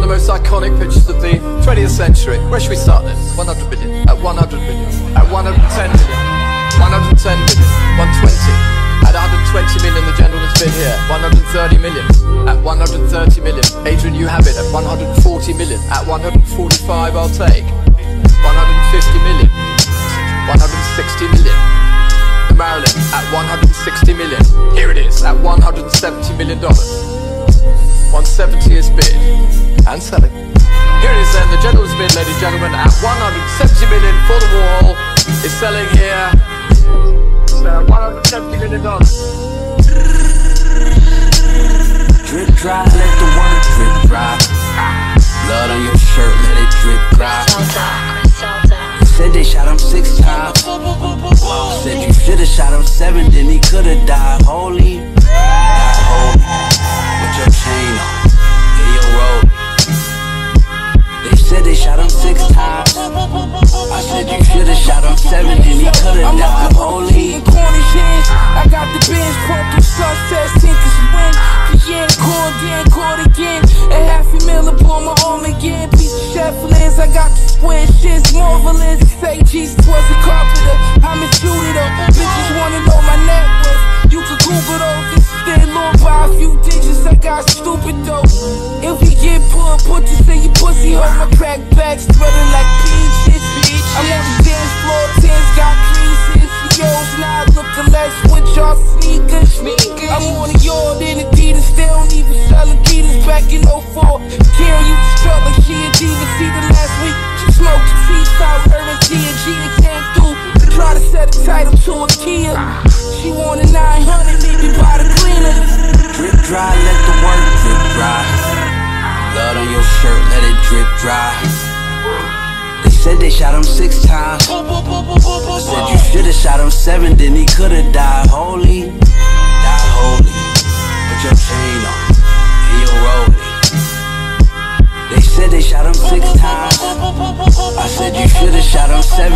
the most iconic pictures of the 20th century. Where should we start then? 100 million. At 100 million. At 110 million. 110 million. 120. At 120 million, the gentleman's been here. 130 million. At 130 million. Adrian, you have it. At 140 million. At 145, I'll take. 150 million. 160 million. Marilyn at 160 million. Here it is at 170 million dollars. 170 is bid and selling. Here it is then, the gentleman's bid, ladies and gentlemen, at 170 million for the Warhol. Is selling here. It's 170 million dollars. Drip dry, let the water drip dry. Blood on your shirt, let it drip dry. Said they shot him six times. Said you should've shot him seven, then he could've died holy. Said you should've shot him seven, and he could've died holy. corners hands. I got the bench, purple sunsets, sinkers win. Cause yeah, caught, then caught again. A half a mil upon my arm again. Piece of chef I got the square shit's marvelous. Say Jesus was a carpenter, I'ma shoot it up. Bitches wanna know my net worth. You can Google those, this is their Lord by a few digits. I got stupid though. If we get put, put this in your pussy hole. My crack back spreading like peaches. Sneakers. I'm on a yard in Adidas, they don't even sell Adidas back in 04. Karen used to strut like she a diva. See the last week, she smoked out, her and G and and came through. Try to set a title to a Kia. She want a 900, maybe buy the cleaner. Drip dry, let the work drip dry. Blood on your shirt, let it drip dry. They said they shot him six times. Said you should've shot him seven, then he could've died holy. Six times. I said you should've shot him seven,